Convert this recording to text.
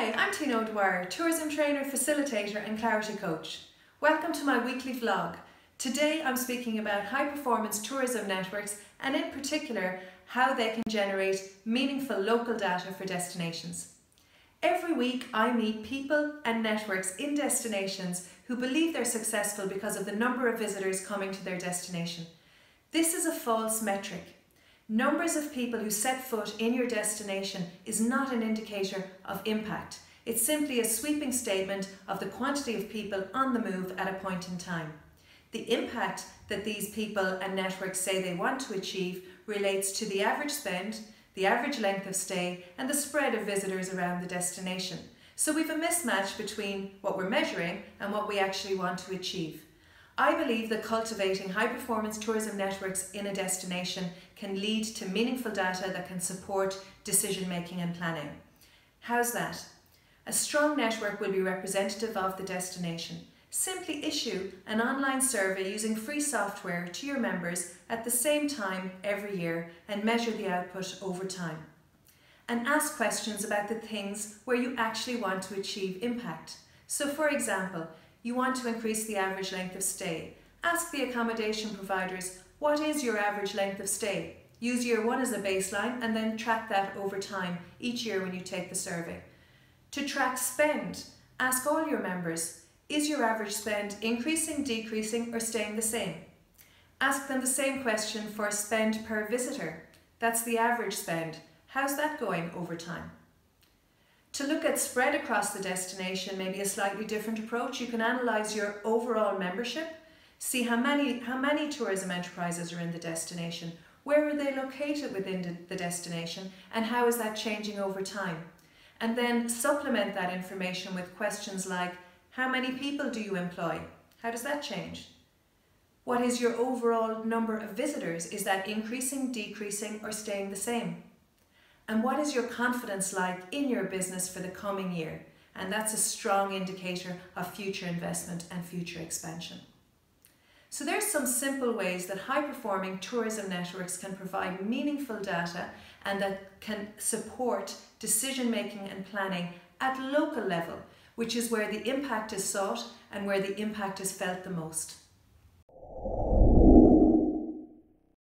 Hi, I'm Tina O'Dwyer, tourism trainer, facilitator and clarity coach. Welcome to my weekly vlog. Today I'm speaking about high performance tourism networks and in particular how they can generate meaningful local data for destinations. Every week I meet people and networks in destinations who believe they're successful because of the number of visitors coming to their destination. This is a false metric. Numbers of people who set foot in your destination is not an indicator of impact. It's simply a sweeping statement of the quantity of people on the move at a point in time. The impact that these people and networks say they want to achieve relates to the average spend, the average length of stay, and the spread of visitors around the destination. So we've a mismatch between what we're measuring and what we actually want to achieve. I believe that cultivating high performance tourism networks in a destination can lead to meaningful data that can support decision making and planning. How's that? A strong network will be representative of the destination. Simply issue an online survey using free software to your members at the same time every year and measure the output over time. And ask questions about the things where you actually want to achieve impact. So for example, you want to increase the average length of stay. Ask the accommodation providers, what is your average length of stay? Use year one as a baseline and then track that over time each year when you take the survey. To track spend, ask all your members, is your average spend increasing, decreasing or staying the same? Ask them the same question for spend per visitor. That's the average spend. How's that going over time? To look at spread across the destination, maybe a slightly different approach, you can analyse your overall membership, see how many, how many tourism enterprises are in the destination, where are they located within the destination, and how is that changing over time. And then supplement that information with questions like, how many people do you employ? How does that change? What is your overall number of visitors? Is that increasing, decreasing, or staying the same? And what is your confidence like in your business for the coming year? And that's a strong indicator of future investment and future expansion. So there's some simple ways that high performing tourism networks can provide meaningful data and that can support decision making and planning at local level, which is where the impact is sought and where the impact is felt the most.